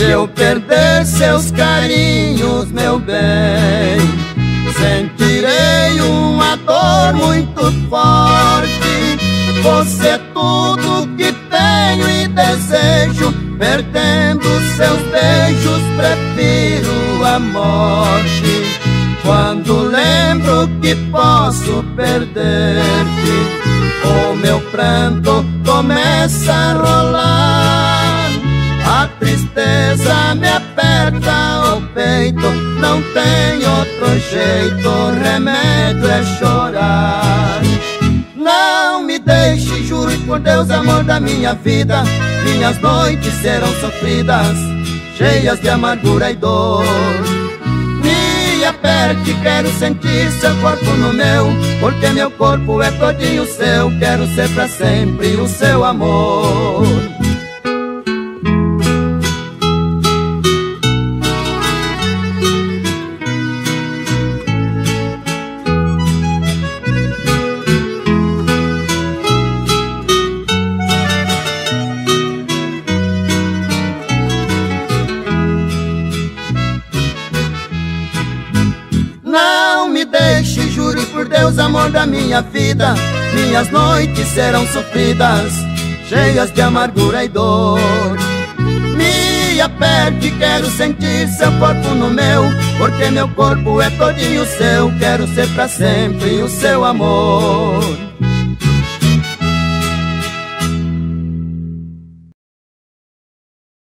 eu perder seus carinhos, meu bem, sentirei uma dor muito forte. Você é tudo que tenho e desejo, perdendo seus beijos, prefiro a morte. Quando lembro que posso perder-te, o meu pranto começa a rolar. Tristeza me aperta o peito, não tem outro jeito, o remédio é chorar. Não me deixe, juro por Deus, amor da minha vida, minhas noites serão sofridas, cheias de amargura e dor me aperte, quero sentir seu corpo no meu, porque meu corpo é todinho seu, quero ser para sempre o seu amor. Deus, amor da minha vida, minhas noites serão sofridas, cheias de amargura e dor. Me aperte, quero sentir seu corpo no meu, porque meu corpo é todinho seu, quero ser para sempre o seu amor.